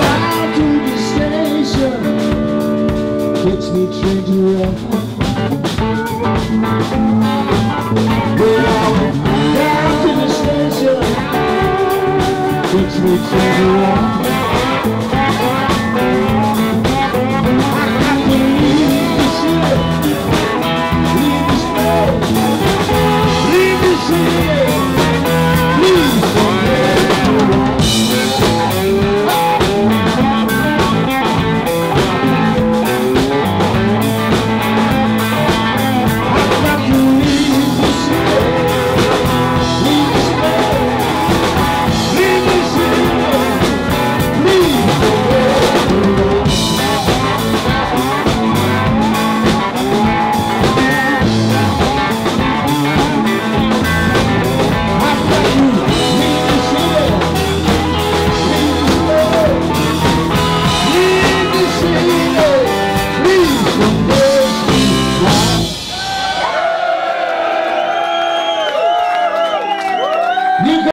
ride to the station me train to run down to the station me train to run